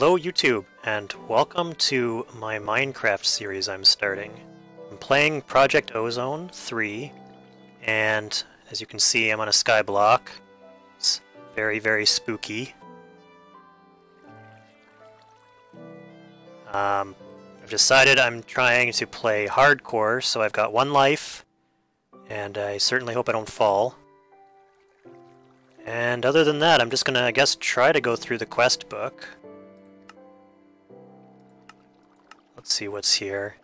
Hello YouTube, and welcome to my Minecraft series I'm starting. I'm playing Project Ozone 3, and as you can see I'm on a sky block. It's very, very spooky. Um, I've decided I'm trying to play hardcore, so I've got one life, and I certainly hope I don't fall. And other than that, I'm just gonna, I guess, try to go through the quest book. Let's see what's here.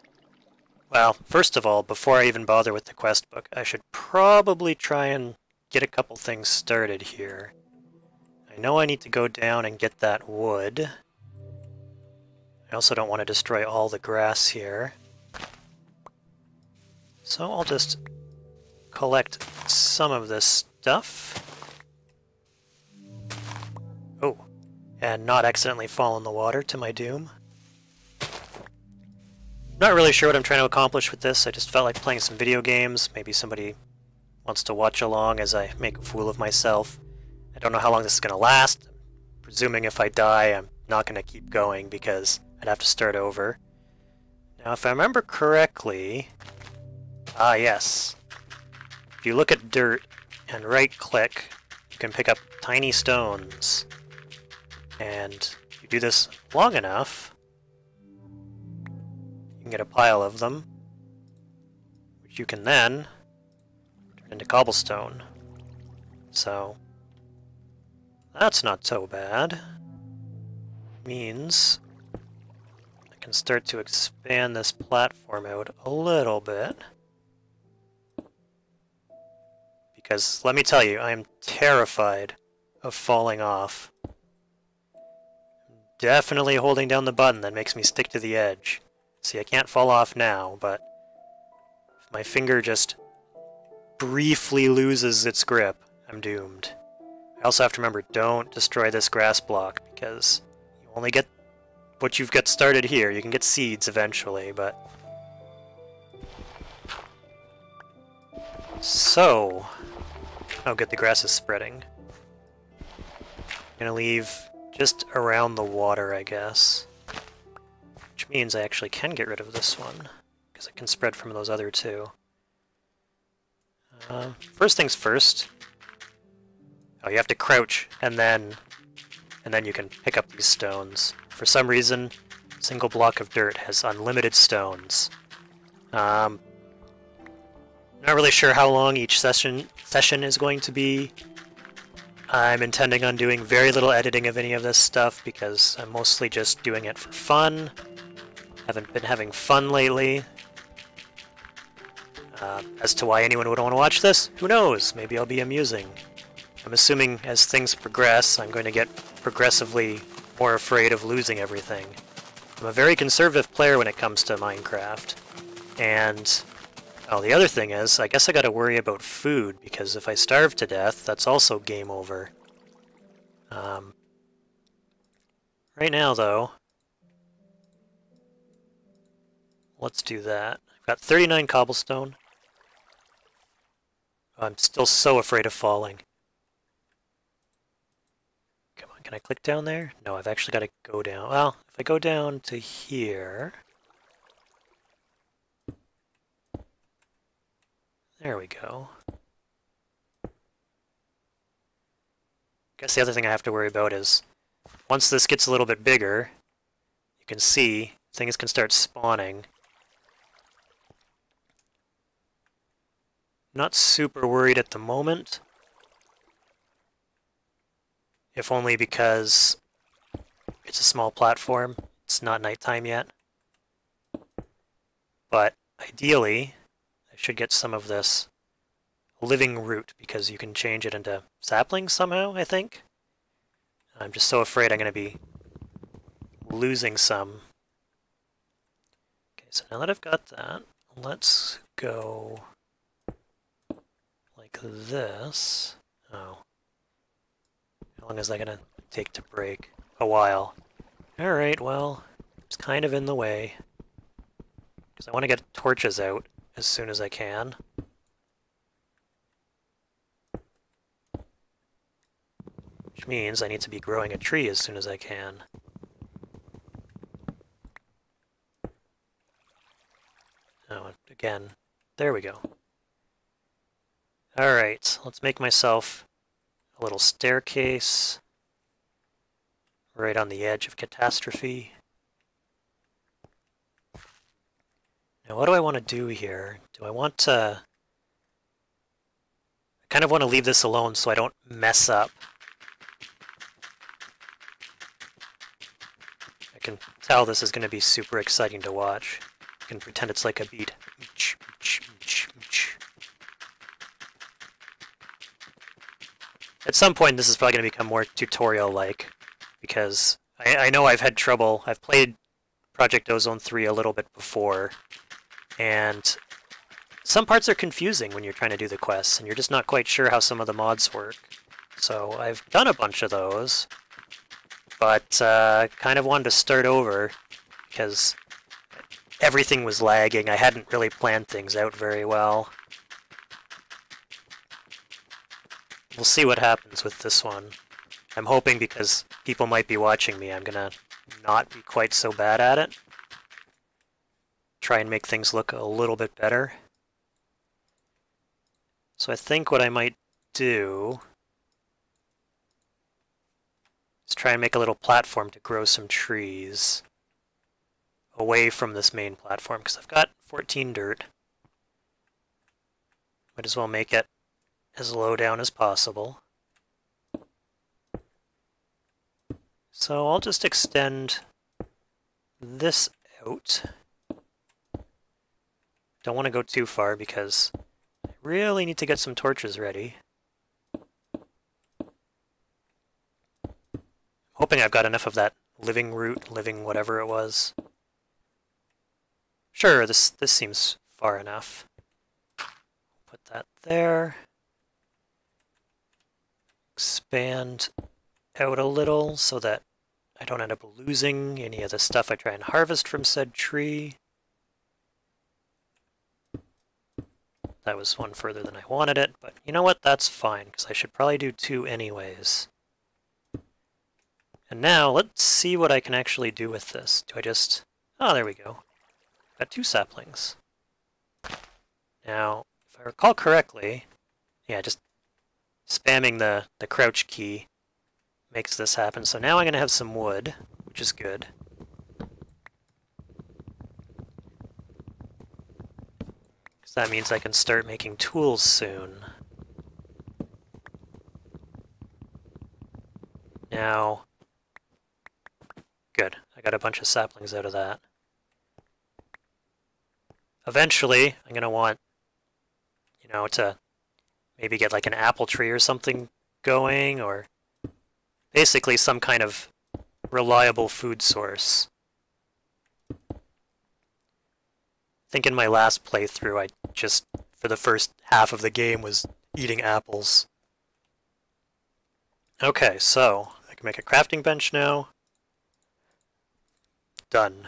Well, first of all, before I even bother with the quest book, I should probably try and get a couple things started here. I know I need to go down and get that wood. I also don't want to destroy all the grass here. So I'll just collect some of this stuff. Oh, and not accidentally fall in the water to my doom. Not really sure what I'm trying to accomplish with this, I just felt like playing some video games, maybe somebody wants to watch along as I make a fool of myself. I don't know how long this is going to last. Presuming if I die, I'm not going to keep going because I'd have to start over. Now, if I remember correctly... Ah, yes. If you look at dirt and right-click, you can pick up tiny stones. And if you do this long enough, you can get a pile of them, which you can then turn into cobblestone. So, that's not so bad. Means I can start to expand this platform out a little bit. Because, let me tell you, I am terrified of falling off. Definitely holding down the button that makes me stick to the edge. See, I can't fall off now, but if my finger just briefly loses its grip, I'm doomed. I also have to remember, don't destroy this grass block, because you only get what you've got started here. You can get seeds eventually, but... So... Oh good, the grass is spreading. I'm gonna leave just around the water, I guess. Which means I actually can get rid of this one, because it can spread from those other two. Uh, first things first. Oh, you have to crouch, and then, and then you can pick up these stones. For some reason, single block of dirt has unlimited stones. Um, not really sure how long each session session is going to be. I'm intending on doing very little editing of any of this stuff because I'm mostly just doing it for fun. Haven't been having fun lately. Uh, as to why anyone would want to watch this, who knows? Maybe I'll be amusing. I'm assuming as things progress, I'm going to get progressively more afraid of losing everything. I'm a very conservative player when it comes to Minecraft, and Oh, the other thing is, I guess I gotta worry about food, because if I starve to death, that's also game over. Um, right now, though, let's do that. I've got 39 cobblestone. I'm still so afraid of falling. Come on, can I click down there? No, I've actually got to go down. Well, if I go down to here... There we go. I guess the other thing I have to worry about is once this gets a little bit bigger, you can see things can start spawning. Not super worried at the moment. If only because it's a small platform. It's not nighttime yet. But ideally, I should get some of this living root because you can change it into saplings somehow, I think. I'm just so afraid I'm going to be losing some. Okay, so now that I've got that, let's go this. Oh. How long is that gonna take to break? A while. Alright, well, it's kind of in the way. Because I want to get torches out as soon as I can. Which means I need to be growing a tree as soon as I can. Oh, again. There we go. Alright, let's make myself a little staircase right on the edge of catastrophe. Now what do I want to do here? Do I want to... I kind of want to leave this alone so I don't mess up. I can tell this is going to be super exciting to watch. I can pretend it's like a beat. At some point, this is probably going to become more tutorial-like, because I, I know I've had trouble. I've played Project Ozone 3 a little bit before, and some parts are confusing when you're trying to do the quests, and you're just not quite sure how some of the mods work. So I've done a bunch of those, but uh, kind of wanted to start over because everything was lagging. I hadn't really planned things out very well. We'll see what happens with this one. I'm hoping because people might be watching me, I'm gonna not be quite so bad at it. Try and make things look a little bit better. So I think what I might do is try and make a little platform to grow some trees away from this main platform, because I've got 14 dirt. Might as well make it as low down as possible. So I'll just extend this out. Don't want to go too far because I really need to get some torches ready. hoping I've got enough of that living root, living whatever it was. Sure, this, this seems far enough. Put that there expand out a little so that I don't end up losing any of the stuff I try and harvest from said tree. That was one further than I wanted it, but you know what? That's fine, because I should probably do two anyways. And now, let's see what I can actually do with this. Do I just... Oh, there we go. Got two saplings. Now, if I recall correctly, yeah, just spamming the, the crouch key makes this happen. So now I'm going to have some wood, which is good. Because that means I can start making tools soon. Now, good. I got a bunch of saplings out of that. Eventually, I'm going to want, you know, to maybe get like an apple tree or something going, or basically some kind of reliable food source. I think in my last playthrough I just, for the first half of the game, was eating apples. Okay, so I can make a crafting bench now. Done.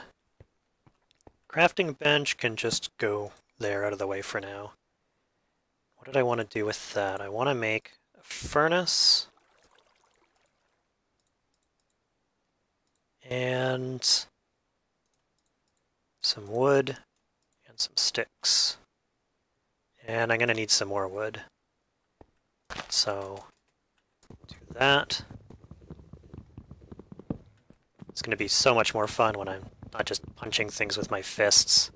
Crafting bench can just go there out of the way for now. What did I want to do with that? I want to make a furnace. And some wood and some sticks. And I'm going to need some more wood. So, do that. It's going to be so much more fun when I'm not just punching things with my fists.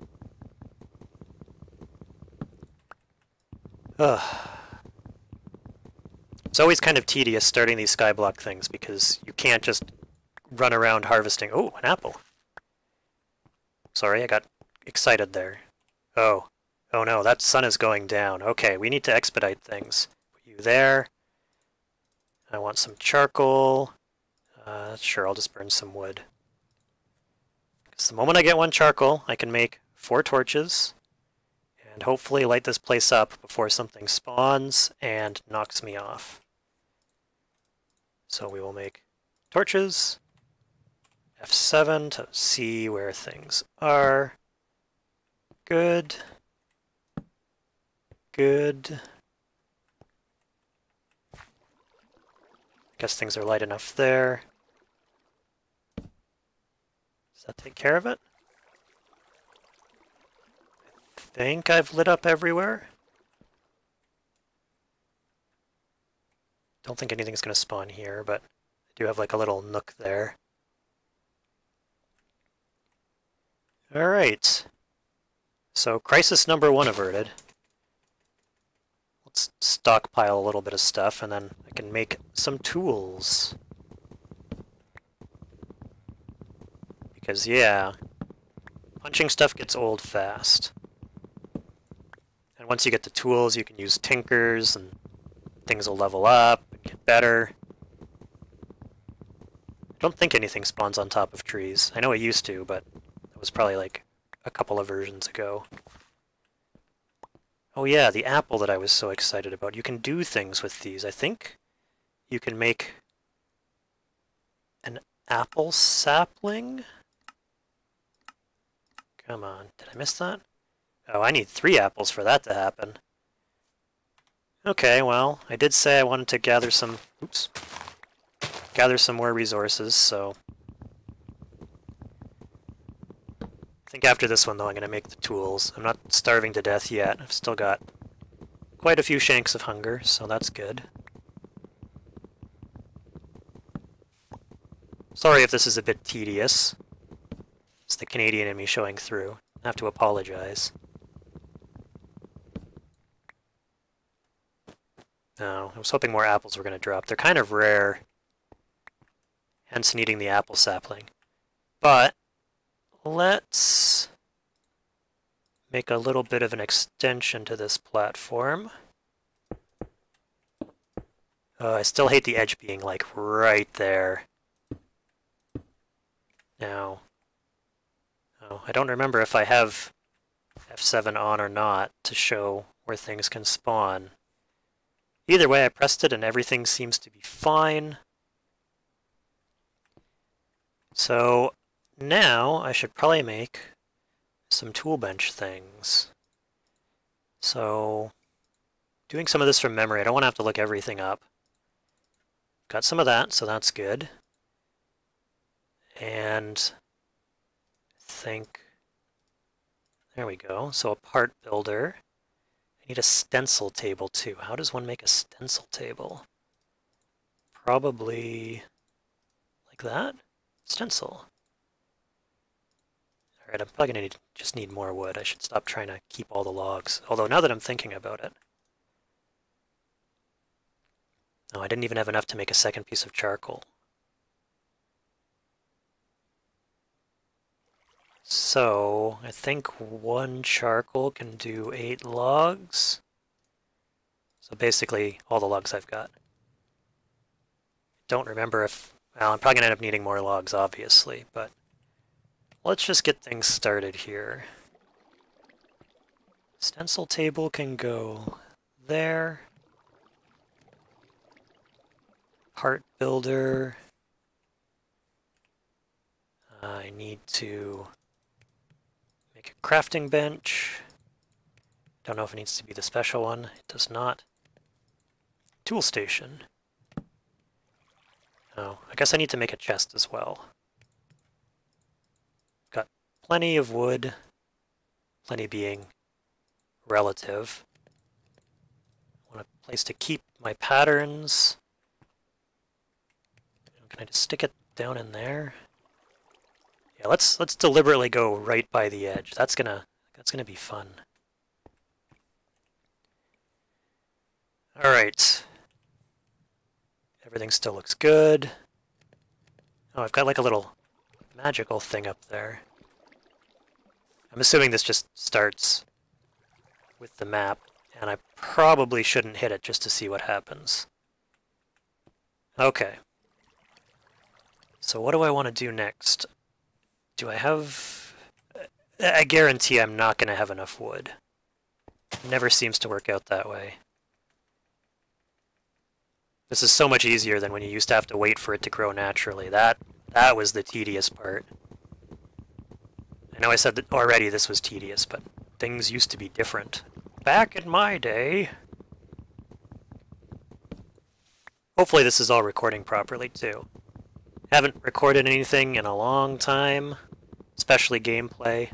It's always kind of tedious starting these skyblock things because you can't just run around harvesting. Oh, an apple. Sorry, I got excited there. Oh. Oh no, that sun is going down. Okay, we need to expedite things. Put you there. I want some charcoal. Uh, sure, I'll just burn some wood. Because the moment I get one charcoal, I can make four torches and hopefully light this place up before something spawns and knocks me off. So we will make torches, F7 to see where things are. Good. Good. Guess things are light enough there. Does that take care of it? Think I've lit up everywhere. Don't think anything's going to spawn here, but I do have like a little nook there. Alright. So, crisis number one averted. Let's stockpile a little bit of stuff, and then I can make some tools. Because, yeah, punching stuff gets old fast. And once you get the tools, you can use tinkers, and things will level up, and get better. I don't think anything spawns on top of trees. I know it used to, but it was probably like a couple of versions ago. Oh yeah, the apple that I was so excited about. You can do things with these. I think you can make an apple sapling? Come on, did I miss that? Oh, I need three apples for that to happen. Okay, well, I did say I wanted to gather some... Oops. Gather some more resources, so... I think after this one, though, I'm going to make the tools. I'm not starving to death yet. I've still got quite a few shanks of hunger, so that's good. Sorry if this is a bit tedious. It's the Canadian in me showing through. I have to apologize. No, I was hoping more apples were going to drop. They're kind of rare, hence needing the apple sapling. But let's make a little bit of an extension to this platform. Uh, I still hate the edge being like right there. Now, oh, I don't remember if I have F7 on or not to show where things can spawn. Either way, I pressed it and everything seems to be fine. So now I should probably make some tool bench things. So doing some of this from memory, I don't want to have to look everything up. Got some of that, so that's good. And I think, there we go. So a part builder. Need a stencil table too. How does one make a stencil table? Probably like that? Stencil. Alright, I'm probably going to just need more wood. I should stop trying to keep all the logs. Although now that I'm thinking about it. No, I didn't even have enough to make a second piece of charcoal. So, I think one charcoal can do eight logs. So basically, all the logs I've got. Don't remember if... Well, I'm probably going to end up needing more logs, obviously, but... Let's just get things started here. Stencil table can go there. Part builder. I need to make a crafting bench. Don't know if it needs to be the special one. It does not. Tool station. Oh, I guess I need to make a chest as well. Got plenty of wood, plenty being relative. I want a place to keep my patterns. Can I just stick it down in there? Yeah, let's let's deliberately go right by the edge. That's gonna that's gonna be fun. All right. Everything still looks good. Oh, I've got like a little magical thing up there. I'm assuming this just starts with the map, and I probably shouldn't hit it just to see what happens. Okay. So what do I want to do next? Do I have... I guarantee I'm not going to have enough wood. never seems to work out that way. This is so much easier than when you used to have to wait for it to grow naturally. That that was the tedious part. I know I said that already this was tedious, but things used to be different. Back in my day... Hopefully this is all recording properly, too. Haven't recorded anything in a long time, especially gameplay.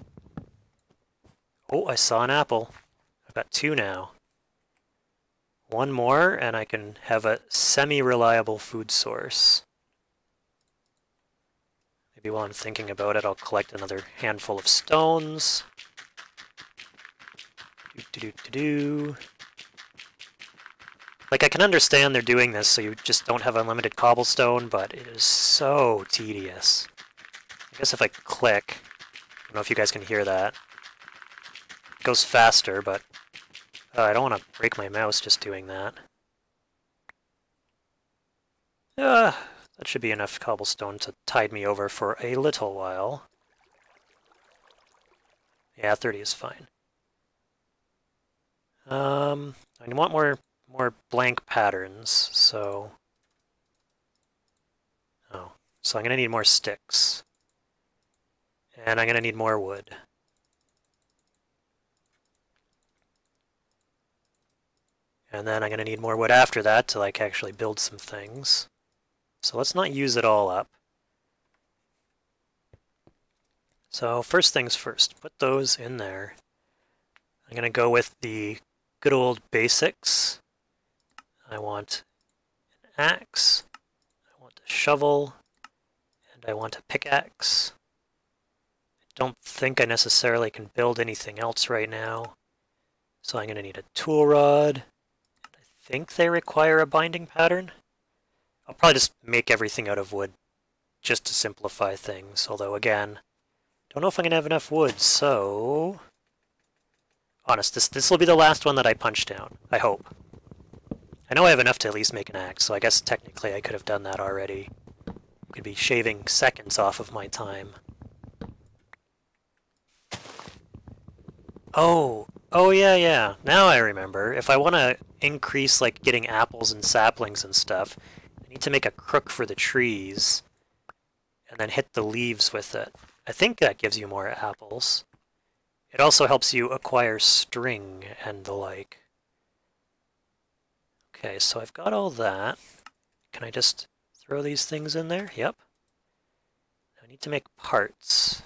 Oh, I saw an apple. I've got two now. One more, and I can have a semi-reliable food source. Maybe while I'm thinking about it, I'll collect another handful of stones. Like, I can understand they're doing this so you just don't have unlimited cobblestone, but it is so tedious. I guess if I click, don't know if you guys can hear that. It goes faster, but uh, I don't want to break my mouse just doing that. Uh, that should be enough cobblestone to tide me over for a little while. Yeah, 30 is fine. Um, I want more more blank patterns, so... Oh, so I'm going to need more sticks. And I'm going to need more wood. And then I'm going to need more wood after that to like actually build some things. So let's not use it all up. So first things first, put those in there. I'm going to go with the good old basics. I want an axe, I want a shovel, and I want a pickaxe. I don't think I necessarily can build anything else right now. So I'm going to need a tool rod. I think they require a binding pattern. I'll probably just make everything out of wood just to simplify things. Although, again, don't know if I'm going to have enough wood, so... Honest, this this will be the last one that I punch down. I hope. I know I have enough to at least make an axe, so I guess technically I could have done that already. Could be shaving seconds off of my time. Oh, oh yeah, yeah. Now I remember. If I want to increase like getting apples and saplings and stuff, I need to make a crook for the trees and then hit the leaves with it. I think that gives you more apples. It also helps you acquire string and the like. Okay, so I've got all that. Can I just throw these things in there? Yep. I need to make parts.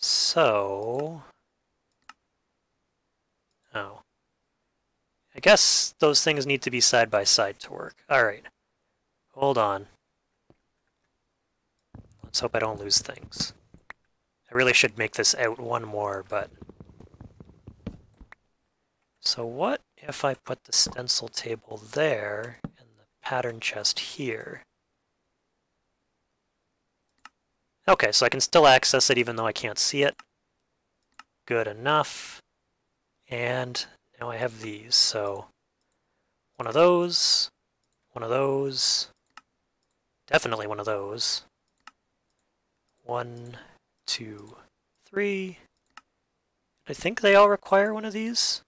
So... Oh. I guess those things need to be side by side to work. Alright. Hold on. Let's hope I don't lose things. I really should make this out one more, but... So what if I put the stencil table there and the pattern chest here. Okay, so I can still access it even though I can't see it. Good enough. And now I have these, so one of those, one of those, definitely one of those. One, two, three. I think they all require one of these.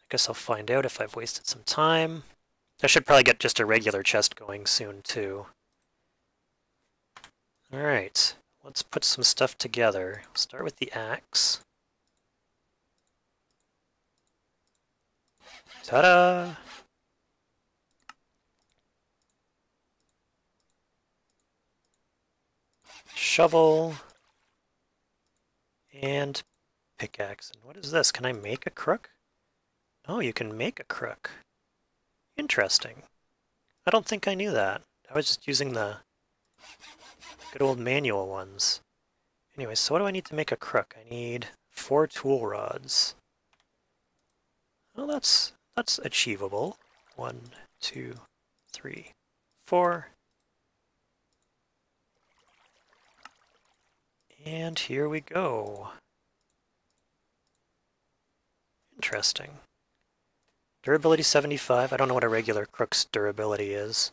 I guess I'll find out if I've wasted some time. I should probably get just a regular chest going soon, too. Alright, let's put some stuff together. start with the axe. Ta-da! Shovel. And pickaxe. And what is this? Can I make a crook? Oh, you can make a crook. Interesting. I don't think I knew that. I was just using the good old manual ones. Anyway, so what do I need to make a crook? I need four tool rods. Well, that's that's achievable. One, two, three, four. And here we go. Interesting. Durability 75. I don't know what a regular Crook's durability is,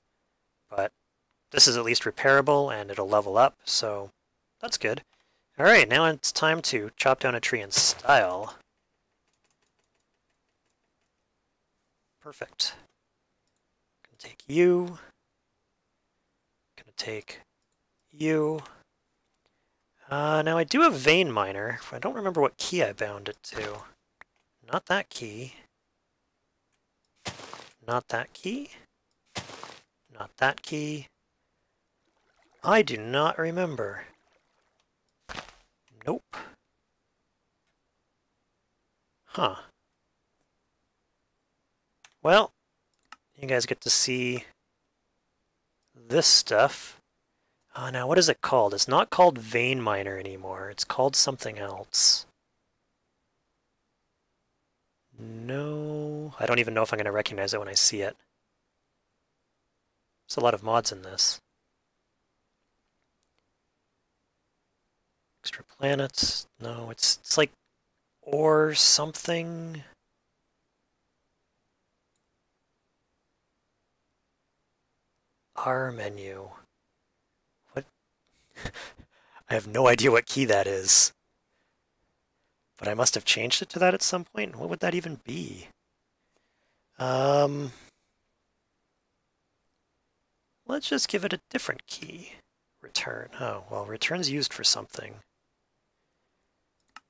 but this is at least repairable and it'll level up, so that's good. Alright, now it's time to chop down a tree in style. Perfect. Gonna take you. Gonna take you. Uh, now I do have Vein Miner. I don't remember what key I bound it to. Not that key. Not that key. Not that key. I do not remember. Nope. Huh. Well, you guys get to see this stuff. Oh, now what is it called? It's not called Vein Miner anymore. It's called something else. No, I don't even know if I'm going to recognize it when I see it. There's a lot of mods in this. Extra planets. No, it's it's like or something. R menu. What? I have no idea what key that is. But I must have changed it to that at some point. What would that even be? Um, let's just give it a different key. Return. Oh, well, return's used for something.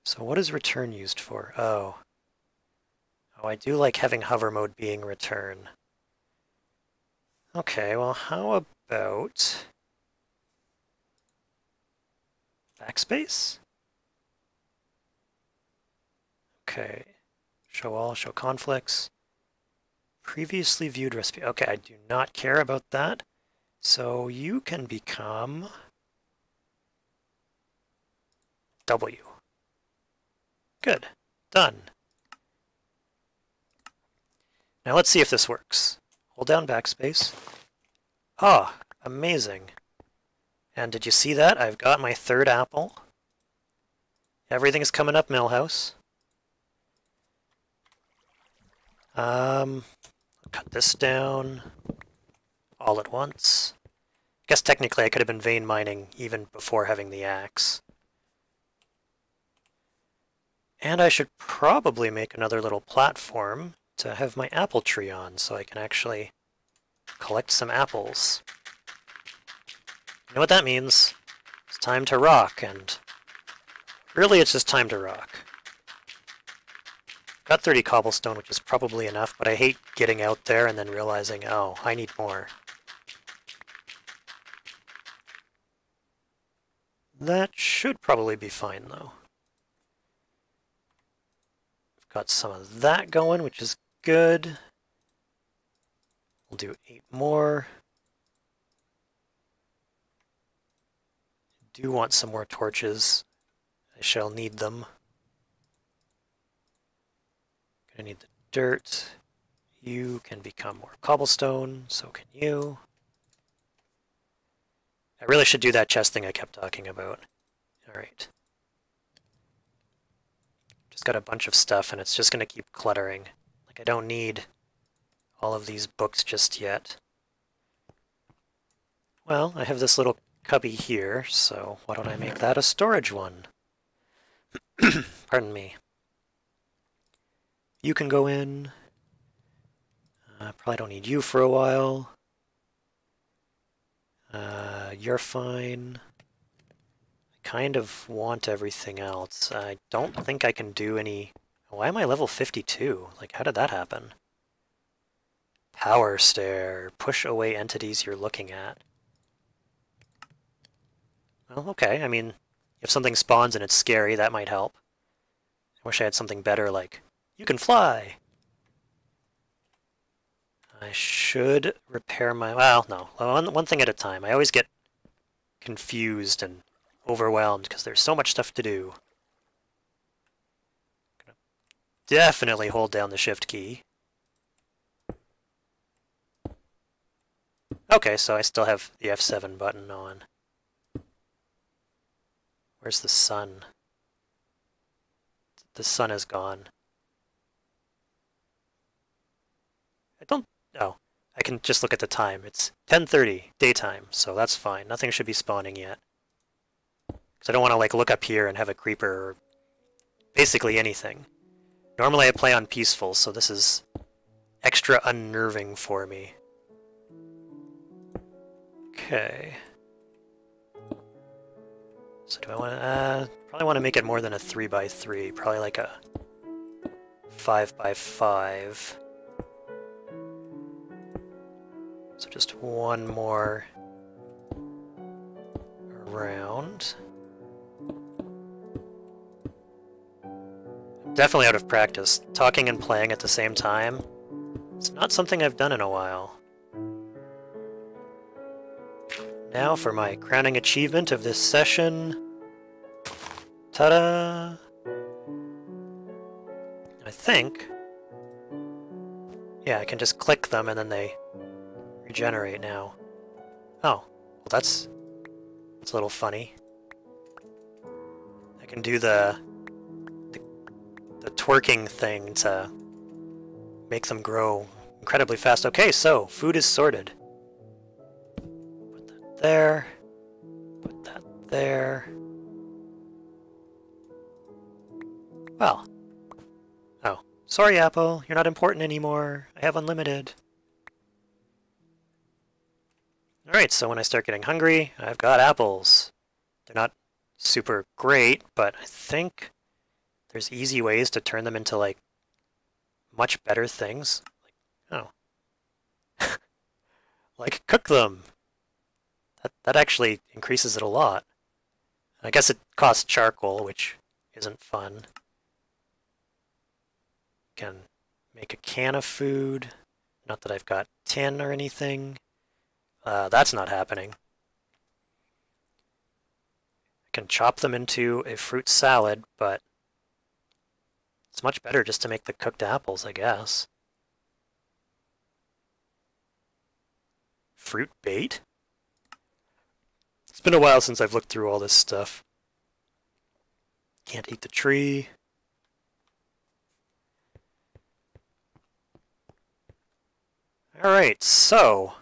So what is return used for? Oh. Oh, I do like having hover mode being return. Okay, well, how about backspace? Okay, show all, show conflicts. Previously viewed recipe. Okay, I do not care about that. So you can become W. Good. Done. Now let's see if this works. Hold down backspace. Ah, amazing. And did you see that? I've got my third apple. Everything's coming up, Milhouse. Um, cut this down all at once. I guess technically I could have been vein mining even before having the axe. And I should probably make another little platform to have my apple tree on so I can actually collect some apples. You know what that means? It's time to rock, and really it's just time to rock. Got 30 cobblestone, which is probably enough, but I hate getting out there and then realizing, oh, I need more. That should probably be fine, though. Got some of that going, which is good. We'll do eight more. do want some more torches. I shall need them. Gonna need the dirt. You can become more cobblestone, so can you. I really should do that chest thing I kept talking about. Alright. Got a bunch of stuff and it's just going to keep cluttering. Like I don't need all of these books just yet. Well, I have this little cubby here, so why don't I make that a storage one? Pardon me. You can go in. Uh, probably don't need you for a while. Uh, you're fine kind of want everything else. I don't think I can do any... Why am I level 52? Like, how did that happen? Power Stare. Push away entities you're looking at. Well, okay. I mean, if something spawns and it's scary, that might help. I wish I had something better like, you can fly! I should repair my... Well, no. One, one thing at a time. I always get confused and overwhelmed because there's so much stuff to do. Definitely hold down the shift key. Okay, so I still have the F7 button on. Where's the sun? The sun is gone. I don't... Oh, I can just look at the time. It's 10.30, daytime, so that's fine. Nothing should be spawning yet. So I don't want to like look up here and have a creeper or basically anything. Normally I play on peaceful, so this is extra unnerving for me. Okay. So do I want to, uh, probably want to make it more than a 3 by 3 probably like a 5 by 5 So just one more around. Definitely out of practice. Talking and playing at the same time. It's not something I've done in a while. Now for my crowning achievement of this session. Ta-da! I think... Yeah, I can just click them and then they regenerate now. Oh, well that's, that's a little funny. I can do the, the, the twerking thing to make them grow incredibly fast. Okay, so food is sorted. Put that there. Put that there. Well. Oh. Sorry, Apple. You're not important anymore. I have unlimited. Alright, so when I start getting hungry, I've got apples. They're not super great, but I think there's easy ways to turn them into, like, much better things. Like, oh. like, cook them! That, that actually increases it a lot. I guess it costs charcoal, which isn't fun. Can make a can of food. Not that I've got tin or anything. Uh, that's not happening. Can chop them into a fruit salad, but it's much better just to make the cooked apples, I guess. Fruit bait? It's been a while since I've looked through all this stuff. Can't eat the tree. Alright, so...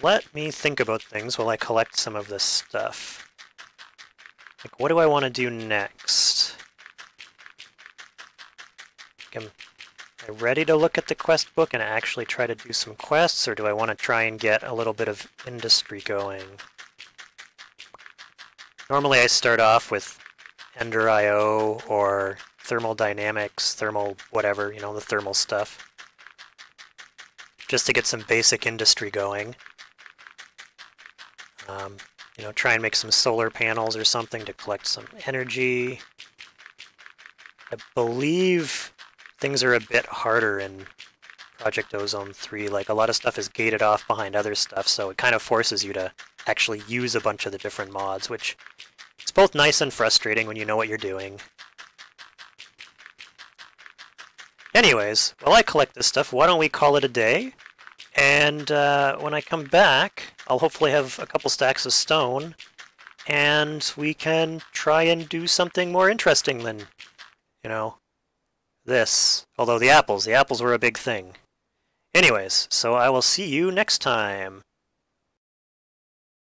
Let me think about things while I collect some of this stuff. Like, what do I want to do next? Am I ready to look at the quest book and actually try to do some quests, or do I want to try and get a little bit of industry going? Normally I start off with Ender IO or thermal dynamics, thermal whatever, you know, the thermal stuff. Just to get some basic industry going. Um, you know, try and make some solar panels or something to collect some energy. I believe things are a bit harder in Project Ozone 3. Like, a lot of stuff is gated off behind other stuff, so it kind of forces you to actually use a bunch of the different mods, which it's both nice and frustrating when you know what you're doing. Anyways, while I collect this stuff, why don't we call it a day? And uh, when I come back, I'll hopefully have a couple stacks of stone, and we can try and do something more interesting than, you know, this. Although the apples, the apples were a big thing. Anyways, so I will see you next time.